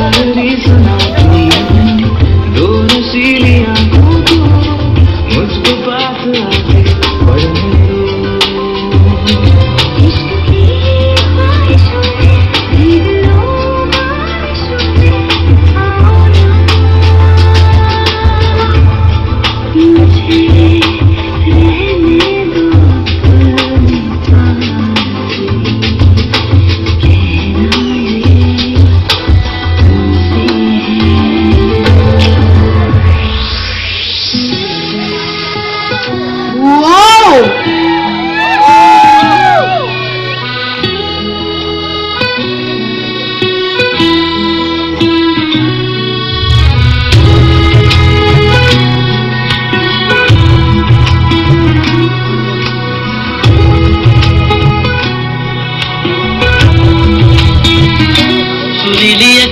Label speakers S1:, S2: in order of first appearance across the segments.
S1: I'm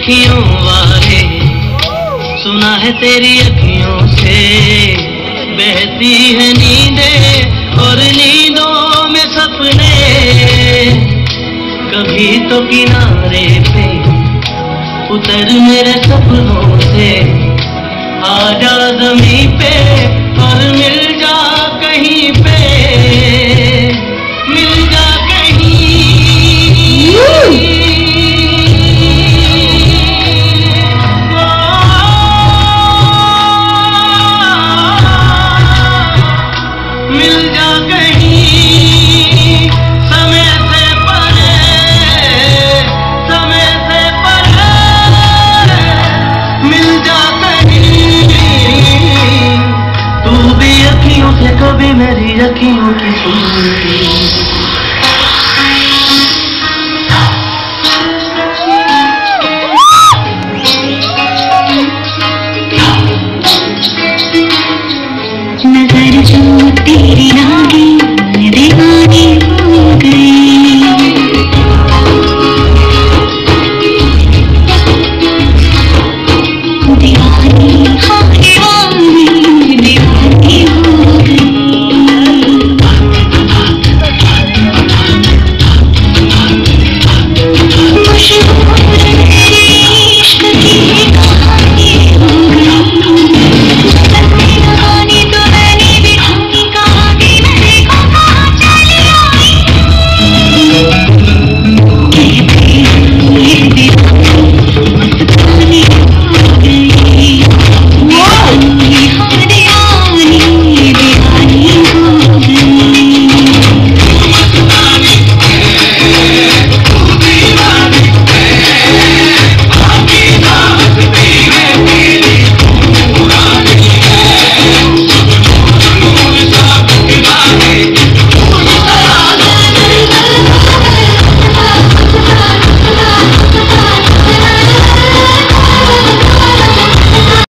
S1: अखियों वाले। सुना है तेरी अखियों से। बहती है नींदे और नींदों में सपने। कभी तो किनारे पे उतर मेरे सपनों से। आज़ाद जा जमी पे। जारी रखियो की सुनती